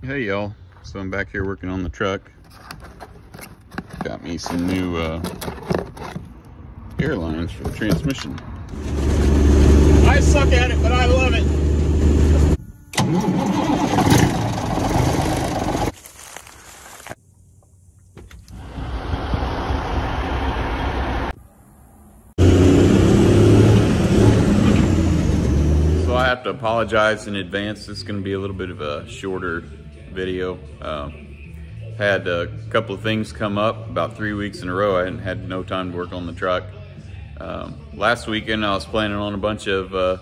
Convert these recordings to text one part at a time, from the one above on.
Hey y'all, so I'm back here working on the truck. Got me some new uh, airlines for the transmission. I suck at it, but I love it. So I have to apologize in advance. This is going to be a little bit of a shorter video. Um, had a couple of things come up about three weeks in a row. I hadn't had no time to work on the truck. Um, last weekend I was planning on a bunch of uh,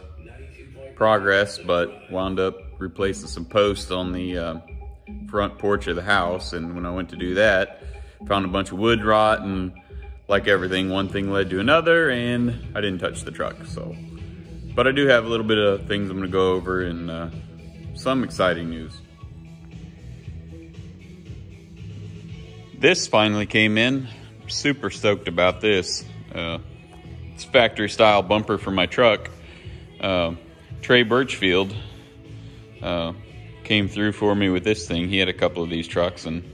progress, but wound up replacing some posts on the uh, front porch of the house. And when I went to do that, found a bunch of wood rot and like everything, one thing led to another and I didn't touch the truck. So, but I do have a little bit of things I'm gonna go over and uh, some exciting news. This finally came in. Super stoked about this. Uh, it's factory style bumper for my truck. Uh, Trey Birchfield uh, came through for me with this thing. He had a couple of these trucks and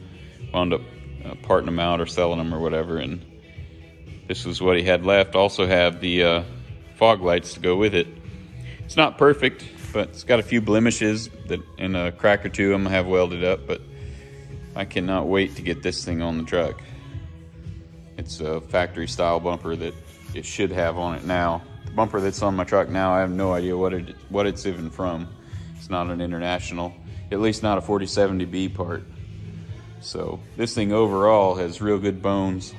wound up uh, parting them out or selling them or whatever. And this was what he had left. Also have the uh, fog lights to go with it. It's not perfect, but it's got a few blemishes that and a crack or two I'm gonna have welded up, but I cannot wait to get this thing on the truck. It's a factory style bumper that it should have on it now. The bumper that's on my truck now, I have no idea what it what it's even from. It's not an international, at least not a 4070B part. So this thing overall has real good bones.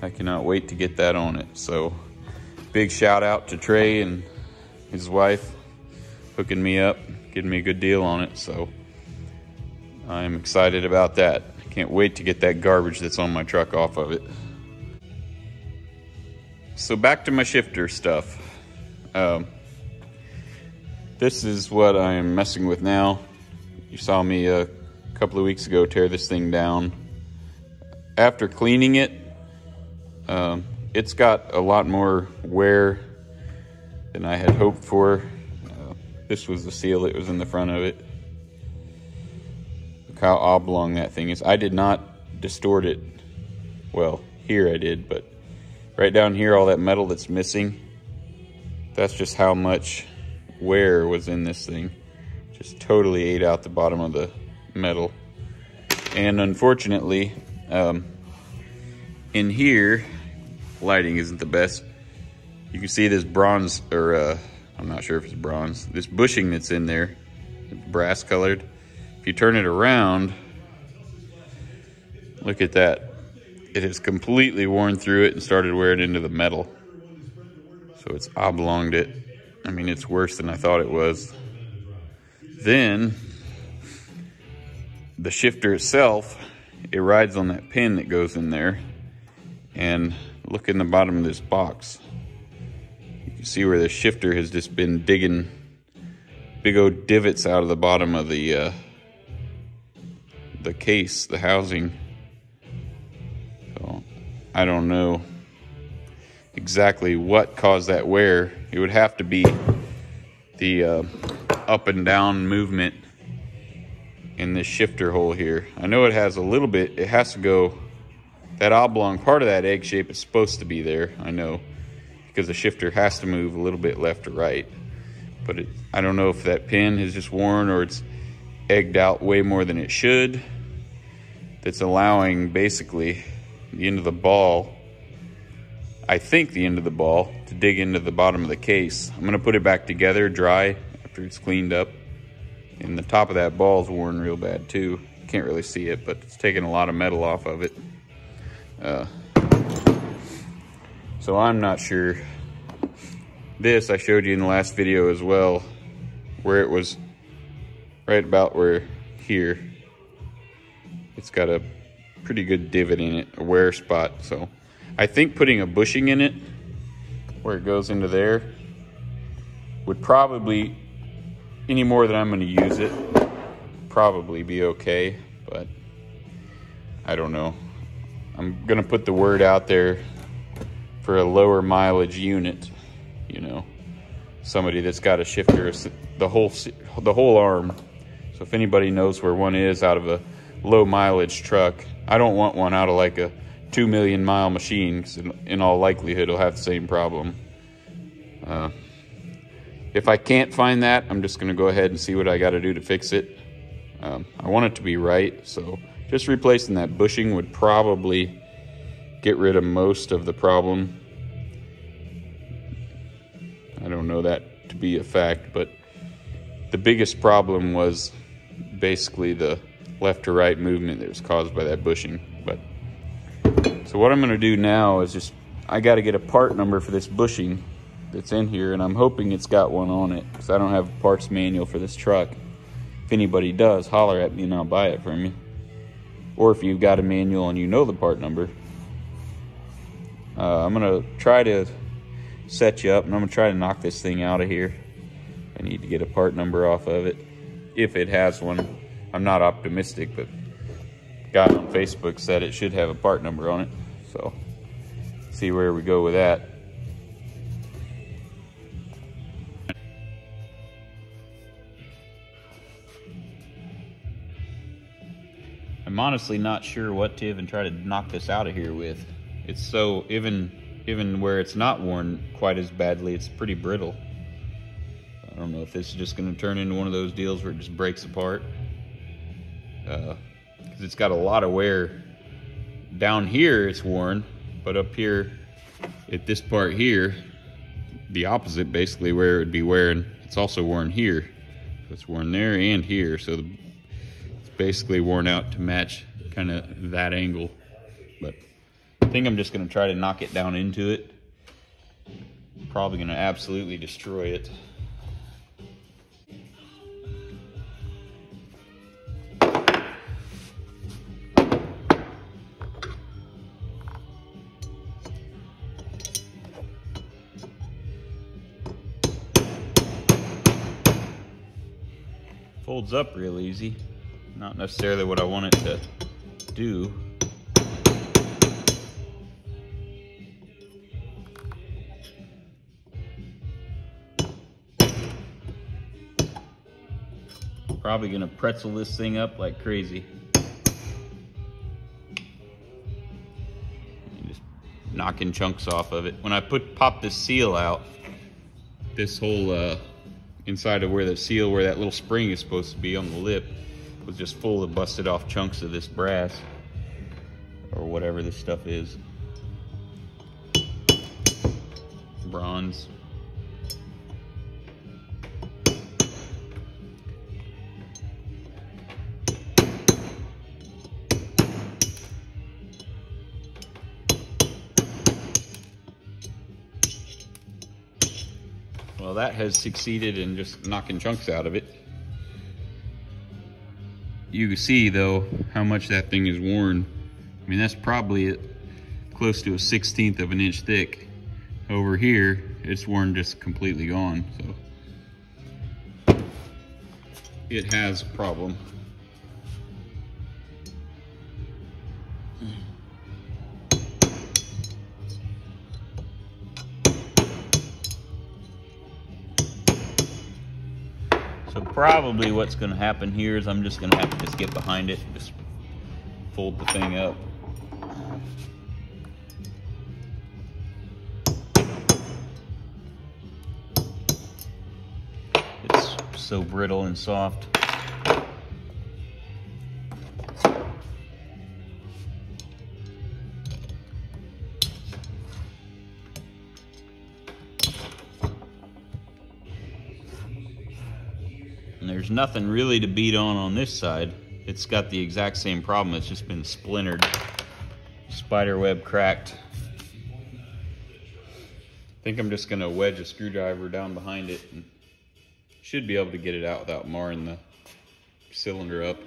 I cannot wait to get that on it. So big shout out to Trey and his wife hooking me up, getting me a good deal on it. So I'm excited about that. Can't wait to get that garbage that's on my truck off of it. So back to my shifter stuff. Um, this is what I am messing with now. You saw me a couple of weeks ago tear this thing down. After cleaning it, um, it's got a lot more wear than I had hoped for. Uh, this was the seal that was in the front of it how oblong that thing is. I did not distort it. Well, here I did, but right down here, all that metal that's missing, that's just how much wear was in this thing. Just totally ate out the bottom of the metal. And unfortunately, um, in here, lighting isn't the best. You can see this bronze, or uh, I'm not sure if it's bronze, this bushing that's in there, brass colored if you turn it around, look at that. It has completely worn through it and started wearing into the metal. So it's oblonged it. I mean, it's worse than I thought it was. Then, the shifter itself, it rides on that pin that goes in there. And look in the bottom of this box. You can see where the shifter has just been digging big old divots out of the bottom of the uh, the case, the housing. So I don't know exactly what caused that wear. It would have to be the uh, up and down movement in this shifter hole here. I know it has a little bit, it has to go, that oblong part of that egg shape is supposed to be there, I know, because the shifter has to move a little bit left or right. But it, I don't know if that pin has just worn or it's egged out way more than it should that's allowing basically the end of the ball, I think the end of the ball, to dig into the bottom of the case. I'm going to put it back together, dry, after it's cleaned up. And the top of that ball is worn real bad too. Can't really see it, but it's taking a lot of metal off of it. Uh, so I'm not sure. This I showed you in the last video as well, where it was right about where here it's got a pretty good divot in it, a wear spot. So I think putting a bushing in it where it goes into there would probably, any more than I'm gonna use it, probably be okay, but I don't know. I'm gonna put the word out there for a lower mileage unit, you know, somebody that's got a shifter, the whole, the whole arm So if anybody knows where one is out of a low mileage truck, I don't want one out of like a 2 million mile machine because in, in, all likelihood it'll have the same problem. Uh, if I can't find that, I'm just going to go ahead and see what I got to do to fix it. Um, I want it to be right, so just replacing that bushing would probably get rid of most of the problem. I don't know that to be a fact, but the biggest problem was basically the left to right movement that was caused by that bushing. But so what I'm going to do now is just I got to get a part number for this bushing that's in here, and I'm hoping it's got one on it because I don't have a parts manual for this truck. If anybody does, holler at me and I'll buy it from you. Or if you've got a manual and you know the part number, uh, I'm gonna try to set you up and I'm gonna try to knock this thing out of here. I need to get a part number off of it, if it has one. I'm not optimistic, but guy on Facebook said it should have a part number on it. So, see where we go with that. I'm honestly not sure what to even try to knock this out of here with. It's so, even, even where it's not worn quite as badly, it's pretty brittle. I don't know if this is just gonna turn into one of those deals where it just breaks apart. Uh, Cause it's got a lot of wear. Down here it's worn, but up here at this part here, the opposite basically where it would be wearing, it's also worn here. So it's worn there and here. So the, basically worn out to match kind of that angle. But I think I'm just going to try to knock it down into it. Probably going to absolutely destroy it. Folds up real easy. Not necessarily what I want it to do. Probably gonna pretzel this thing up like crazy. Just knocking chunks off of it. When I put pop this seal out, this whole uh, inside of where the seal, where that little spring is supposed to be on the lip, was just full of busted off chunks of this brass or whatever this stuff is. Bronze. Has succeeded in just knocking chunks out of it you can see though how much that thing is worn. I mean, that's probably close to a 16th of an inch thick. Over here, it's worn just completely gone. So it has a problem. Probably what's gonna happen here is I'm just gonna have to just get behind it and just fold the thing up. It's so brittle and soft. There's nothing really to beat on on this side. It's got the exact same problem. It's just been splintered, spider web cracked. I think I'm just gonna wedge a screwdriver down behind it and should be able to get it out without marring the cylinder up.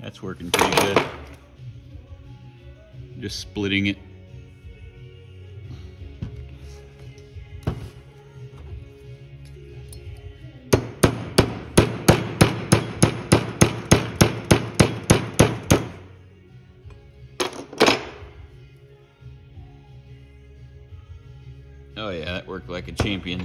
That's working pretty good just splitting it. Oh yeah, that worked like a champion.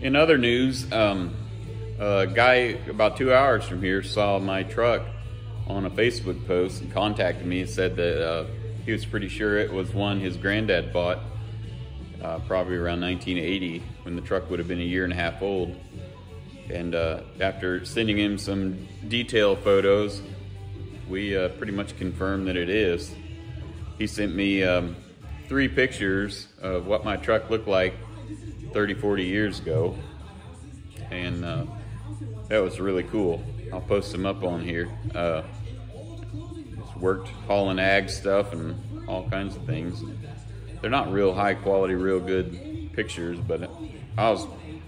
In other news, um, a guy about two hours from here saw my truck on a Facebook post and contacted me and said that uh, he was pretty sure it was one his granddad bought uh, probably around 1980 when the truck would have been a year and a half old. And uh, after sending him some detail photos, we uh, pretty much confirmed that it is. He sent me um, three pictures of what my truck looked like 30, 40 years ago. And uh, that was really cool. I'll post them up on here. Uh, worked hauling ag stuff and all kinds of things. They're not real high quality, real good pictures, but I was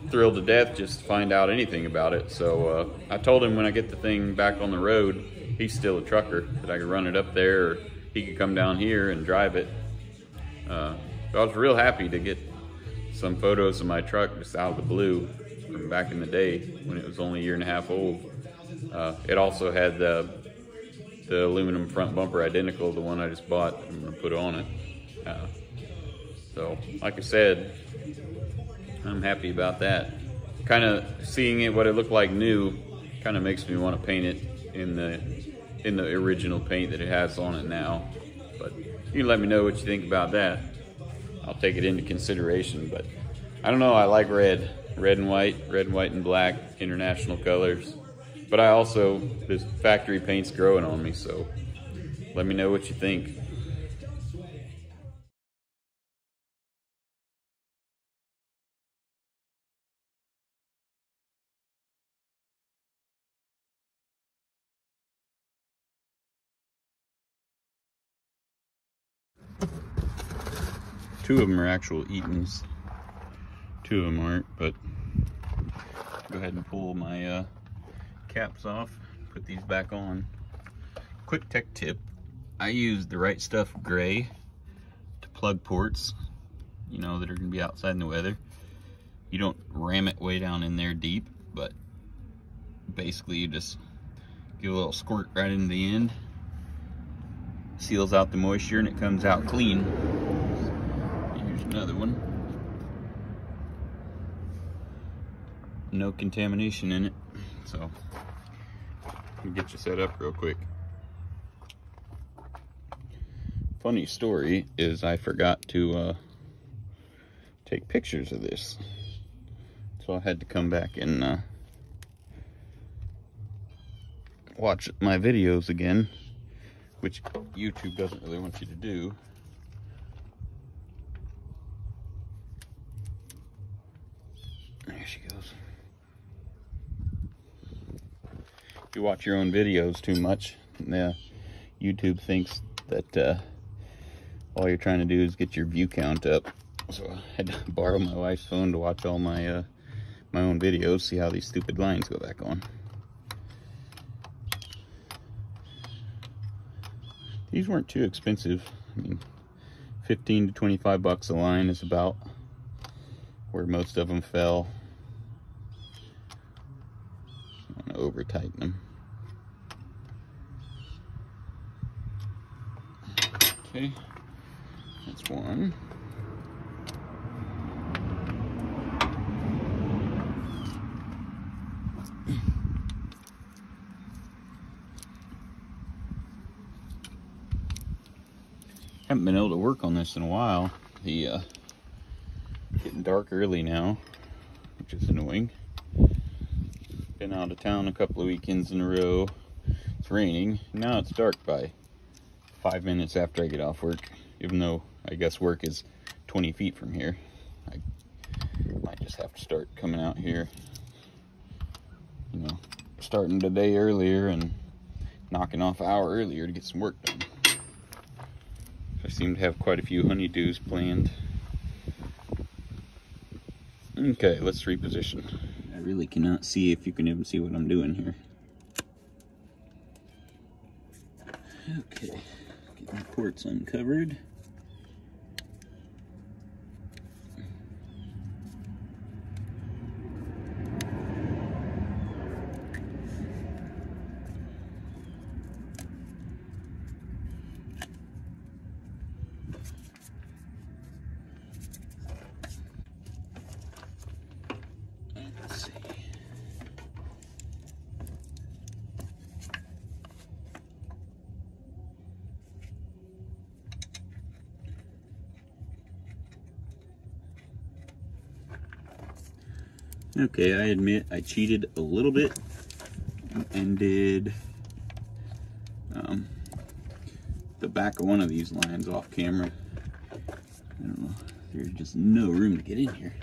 thrilled to death just to find out anything about it. So uh, I told him when I get the thing back on the road, he's still a trucker, that I could run it up there or he could come down here and drive it. Uh, I was real happy to get some photos of my truck just out of the blue from back in the day when it was only a year and a half old. Uh, it also had the, the aluminum front bumper identical to the one I just bought. I'm gonna put on it. Uh, so, like I said, I'm happy about that. Kind of seeing it, what it looked like new, kind of makes me want to paint it in the in the original paint that it has on it now. But you let me know what you think about that. I'll take it into consideration. But I don't know, I like red. Red and white, red, and white, and black, international colors. But I also, this factory paint's growing on me, so let me know what you think. Two of them are actual Eatons. Two of them aren't, but go ahead and pull my uh, caps off, put these back on. Quick tech tip, I use the right stuff gray to plug ports, you know, that are gonna be outside in the weather. You don't ram it way down in there deep, but basically you just give a little squirt right into the end, seals out the moisture and it comes out clean another one. No contamination in it, so get you set up real quick. Funny story is I forgot to uh, take pictures of this. So I had to come back and uh, watch my videos again, which YouTube doesn't really want you to do. There she goes. If you watch your own videos too much, yeah, YouTube thinks that uh, all you're trying to do is get your view count up. So I had to borrow my wife's phone to watch all my uh, my own videos, see how these stupid lines go back on. These weren't too expensive. I mean, 15 to 25 bucks a line is about where most of them fell. I want to over tighten them. Okay, that's one. haven't been able to work on this in a while. The uh, getting dark early now, which is annoying. Been out of town a couple of weekends in a row. It's raining. Now it's dark by five minutes after I get off work, even though I guess work is 20 feet from here. I might just have to start coming out here, you know, starting the day earlier and knocking off an hour earlier to get some work done. I seem to have quite a few honeydews planned. Okay, let's reposition. I really cannot see if you can even see what I'm doing here. Okay, ports uncovered. Okay, I admit I cheated a little bit and did um, the back of one of these lines off camera. I don't know, there's just no room to get in here.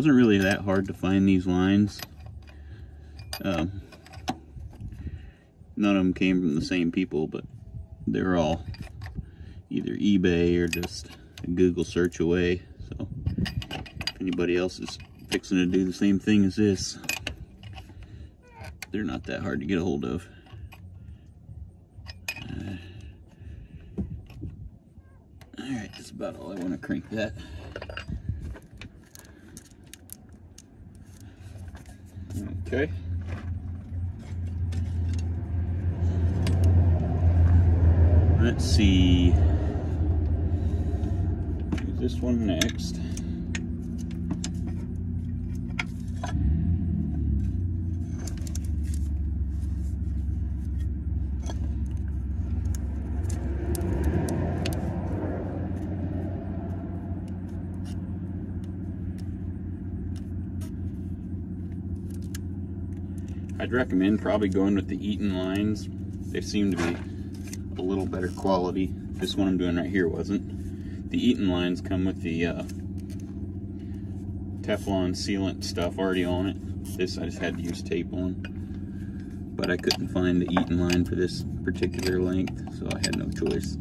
Wasn't really that hard to find these lines. Um, none of them came from the same people, but they're all either eBay or just a Google search away. So if anybody else is fixing to do the same thing as this, they're not that hard to get a hold of. Uh, all right, that's about all I want to crank that. Okay. Let's see. This one next. I'd recommend probably going with the Eaton lines. They seem to be a little better quality. This one I'm doing right here wasn't. The Eaton lines come with the uh, Teflon sealant stuff already on it. This I just had to use tape on. But I couldn't find the Eaton line for this particular length, so I had no choice.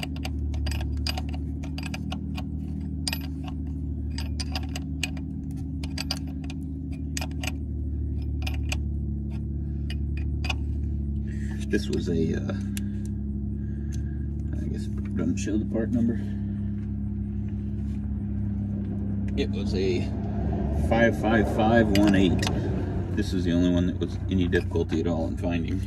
This was a, uh, I guess, doesn't show the part number. It was a 55518. This is the only one that was any difficulty at all in finding.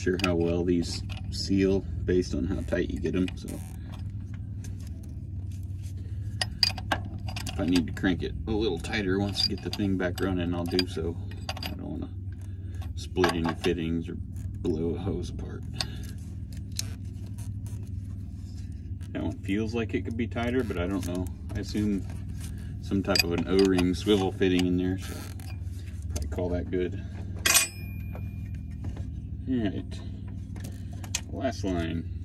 Sure how well these seal based on how tight you get them, so. If I need to crank it a little tighter once I get the thing back running, I'll do so. I don't want to split any fittings or blow a hose apart. That one feels like it could be tighter, but I don't know. I assume some type of an O-ring swivel fitting in there, so probably call that good. Alright. Last line.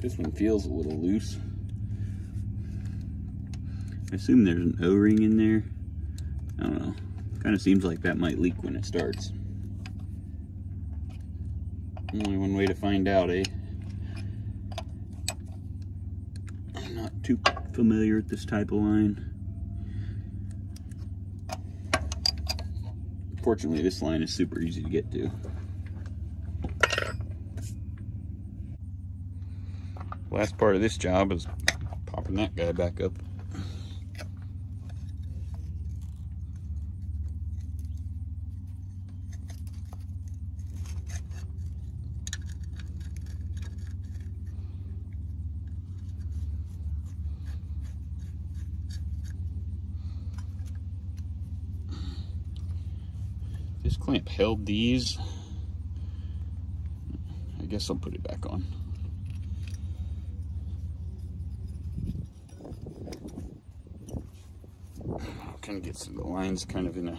This one feels a little loose. I assume there's an O-ring in there. I don't know. Kind of seems like that might leak when it starts. Only one way to find out, eh? I'm not too familiar with this type of line. Fortunately, this line is super easy to get to. Last part of this job is popping that guy back up. This clamp held these. I guess I'll put it back on. Kind of gets the lines kind of in a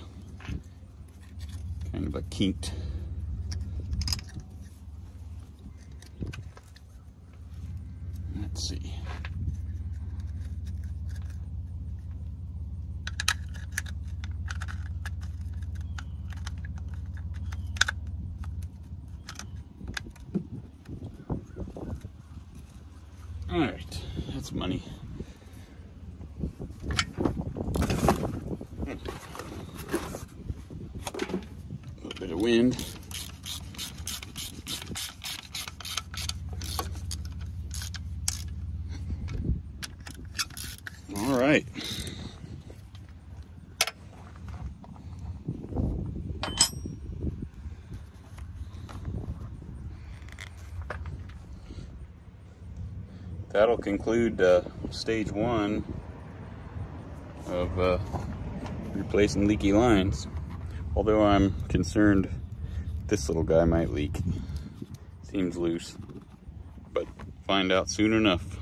kind of a kinked. Let's see. All right, that's money. A little bit of wind. All right. That'll conclude uh, stage one of uh, replacing leaky lines. Although I'm concerned this little guy might leak. Seems loose, but find out soon enough.